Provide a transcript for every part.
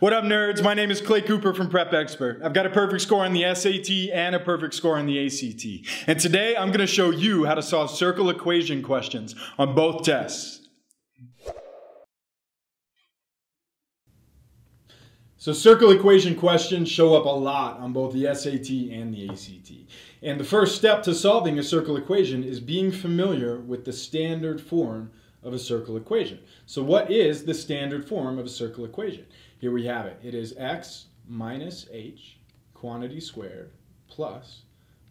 What up, nerds? My name is Clay Cooper from Prep Expert. I've got a perfect score on the SAT and a perfect score on the ACT. And today I'm going to show you how to solve circle equation questions on both tests. So circle equation questions show up a lot on both the SAT and the ACT. And the first step to solving a circle equation is being familiar with the standard form of a circle equation. So what is the standard form of a circle equation? Here we have it. It is x minus h, quantity squared, plus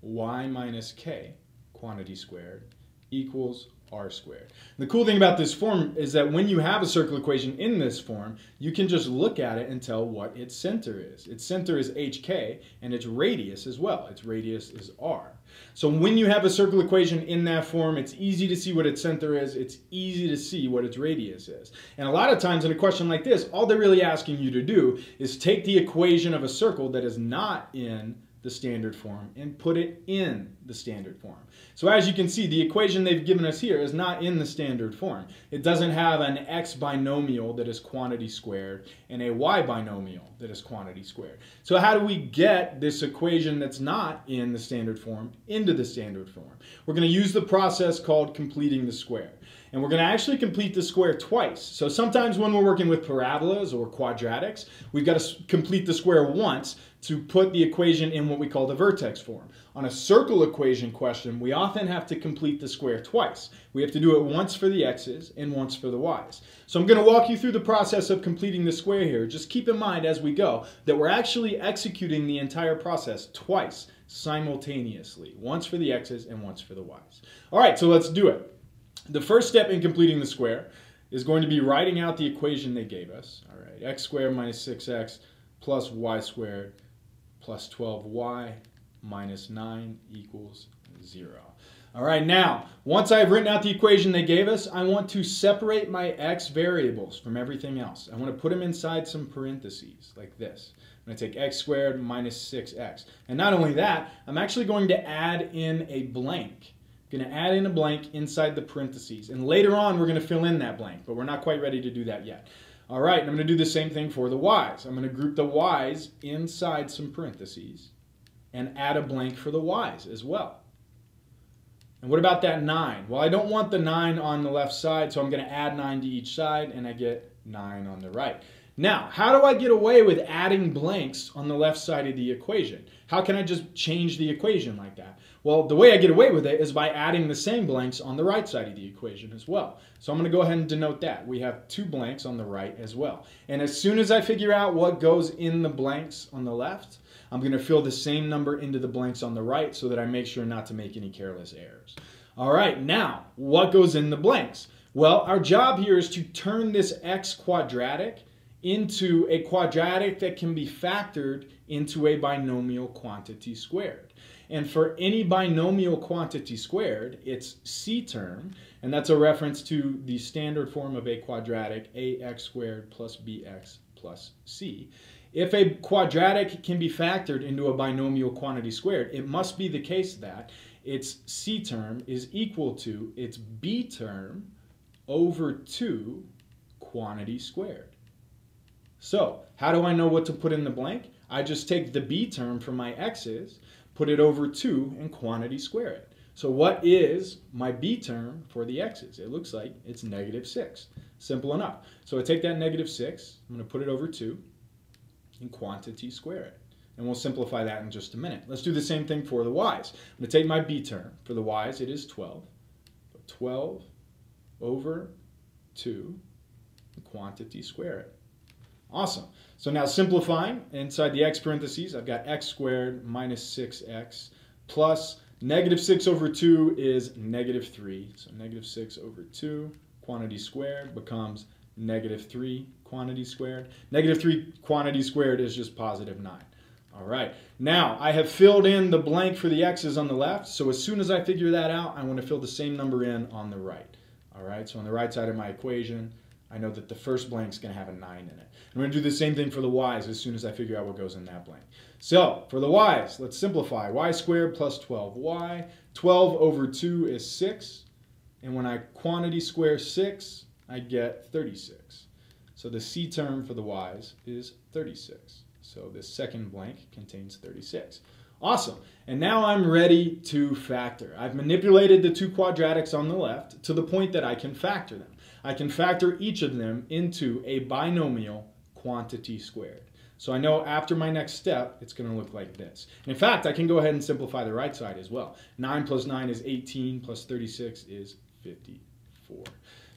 y minus k, quantity squared, equals r squared. The cool thing about this form is that when you have a circle equation in this form, you can just look at it and tell what its center is. Its center is hk, and its radius as well. Its radius is r. So when you have a circle equation in that form, it's easy to see what its center is. It's easy to see what its radius is. And a lot of times in a question like this, all they're really asking you to do is take the equation of a circle that is not in the standard form and put it in the standard form. So as you can see, the equation they've given us here is not in the standard form. It doesn't have an x binomial that is quantity squared and a y binomial that is quantity squared. So how do we get this equation that's not in the standard form into the standard form? We're going to use the process called completing the square. And we're going to actually complete the square twice. So sometimes when we're working with parabolas or quadratics, we've got to complete the square once to put the equation in what we call the vertex form. On a circle equation question, we often have to complete the square twice. We have to do it once for the x's and once for the y's. So I'm going to walk you through the process of completing the square here. Just keep in mind as we go that we're actually executing the entire process twice simultaneously, once for the x's and once for the y's. All right, so let's do it. The first step in completing the square is going to be writing out the equation they gave us. All right, x squared minus 6x plus y squared plus 12y minus 9 equals 0. All right, now, once I've written out the equation they gave us, I want to separate my x variables from everything else. I want to put them inside some parentheses, like this. I'm going to take x squared minus 6x. And not only that, I'm actually going to add in a blank I'm going to add in a blank inside the parentheses. And later on, we're going to fill in that blank, but we're not quite ready to do that yet. All right, I'm going to do the same thing for the y's. I'm going to group the y's inside some parentheses and add a blank for the y's as well. And what about that 9? Well, I don't want the 9 on the left side, so I'm going to add 9 to each side, and I get 9 on the right. Now, how do I get away with adding blanks on the left side of the equation? How can I just change the equation like that? Well, the way I get away with it is by adding the same blanks on the right side of the equation as well. So I'm going to go ahead and denote that. We have two blanks on the right as well. And as soon as I figure out what goes in the blanks on the left, I'm going to fill the same number into the blanks on the right so that I make sure not to make any careless errors. All right, now, what goes in the blanks? Well, our job here is to turn this x quadratic into a quadratic that can be factored into a binomial quantity squared. And for any binomial quantity squared, it's c term, and that's a reference to the standard form of a quadratic, ax squared plus bx plus c. If a quadratic can be factored into a binomial quantity squared, it must be the case that its c term is equal to its b term over 2 quantity squared. So how do I know what to put in the blank? I just take the b term from my x's, put it over 2, and quantity square it. So what is my b term for the x's? It looks like it's negative 6. Simple enough. So I take that negative 6, I'm going to put it over 2, and quantity square it. And we'll simplify that in just a minute. Let's do the same thing for the y's. I'm going to take my b term. For the y's, it is 12. 12 over 2, and quantity square it. Awesome. So now simplifying, inside the x parentheses, I've got x squared minus 6x plus negative 6 over 2 is negative 3. So negative 6 over 2 quantity squared becomes negative 3 quantity squared. Negative 3 quantity squared is just positive 9. All right, now I have filled in the blank for the x's on the left, so as soon as I figure that out, I want to fill the same number in on the right. All right, so on the right side of my equation, I know that the first blank is going to have a 9 in it. I'm going to do the same thing for the y's as soon as I figure out what goes in that blank. So for the y's, let's simplify. y squared plus 12y. 12 over 2 is 6. And when I quantity square 6, I get 36. So the c term for the y's is 36. So this second blank contains 36. Awesome. And now I'm ready to factor. I've manipulated the two quadratics on the left to the point that I can factor them. I can factor each of them into a binomial quantity squared. So I know after my next step, it's going to look like this. In fact, I can go ahead and simplify the right side as well. 9 plus 9 is 18, plus 36 is 54.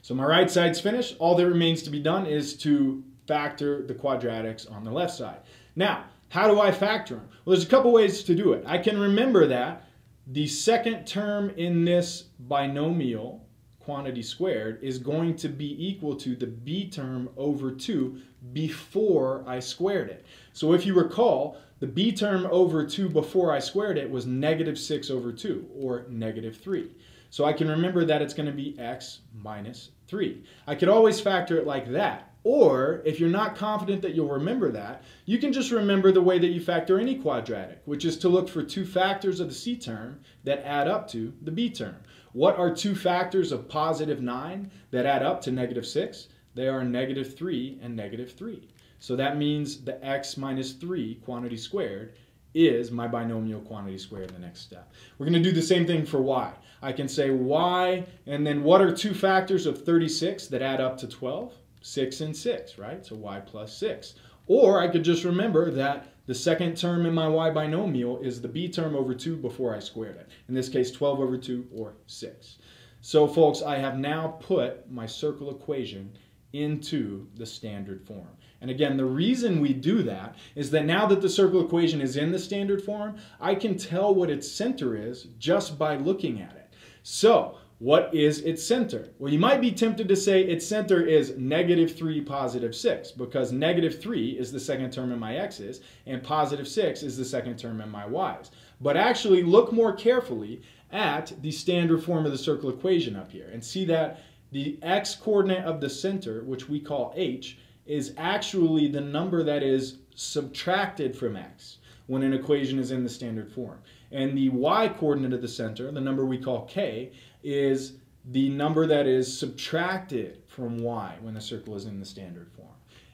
So my right side's finished. All that remains to be done is to factor the quadratics on the left side. Now, how do I factor them? Well, there's a couple ways to do it. I can remember that the second term in this binomial quantity squared is going to be equal to the b term over 2 before I squared it. So if you recall, the b term over 2 before I squared it was negative 6 over 2, or negative 3. So I can remember that it's going to be x minus 3. I could always factor it like that. Or, if you're not confident that you'll remember that, you can just remember the way that you factor any quadratic, which is to look for two factors of the c term that add up to the b term. What are two factors of positive 9 that add up to negative 6? They are negative 3 and negative 3. So that means the x minus 3 quantity squared is my binomial quantity squared in the next step. We're going to do the same thing for y. I can say y, and then what are two factors of 36 that add up to 12? 6 and 6, right? So y plus 6. Or I could just remember that the second term in my y binomial is the b term over 2 before I squared it. In this case, 12 over 2 or 6. So folks, I have now put my circle equation into the standard form. And again, the reason we do that is that now that the circle equation is in the standard form, I can tell what its center is just by looking at it. So what is its center? Well, you might be tempted to say its center is negative 3, positive 6, because negative 3 is the second term in my x's, and positive 6 is the second term in my y's. But actually, look more carefully at the standard form of the circle equation up here, and see that the x coordinate of the center, which we call h, is actually the number that is subtracted from x when an equation is in the standard form. And the y coordinate of the center, the number we call k, is the number that is subtracted from y when the circle is in the standard form.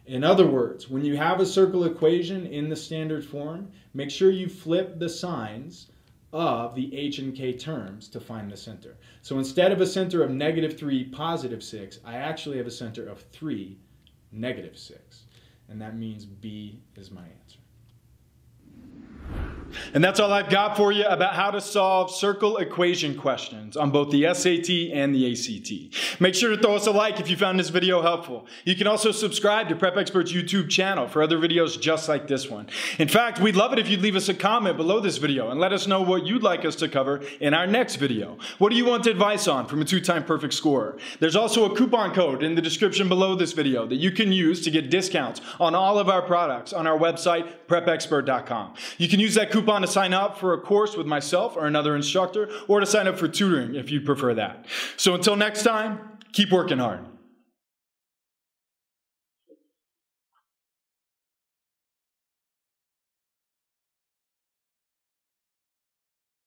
In other words, when you have a circle equation in the standard form, make sure you flip the signs of the h and k terms to find the center. So instead of a center of negative 3, positive 6, I actually have a center of 3, negative 6. And that means B is my answer. And that's all I've got for you about how to solve circle equation questions on both the SAT and the ACT. Make sure to throw us a like if you found this video helpful. You can also subscribe to Prep Experts YouTube channel for other videos just like this one. In fact, we'd love it if you'd leave us a comment below this video and let us know what you'd like us to cover in our next video. What do you want advice on from a two-time perfect scorer? There's also a coupon code in the description below this video that you can use to get discounts on all of our products on our website, prepexpert.com. You can use that coupon to sign up for a course with myself or another instructor, or to sign up for tutoring if you prefer that. So until next time, keep working hard.